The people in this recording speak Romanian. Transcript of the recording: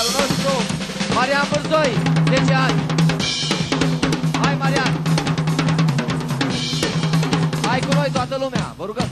Festivalul nostru, Marian Bârzoi, 10 ani. Hai, Marian! Hai cu noi toată lumea, vă rugăm!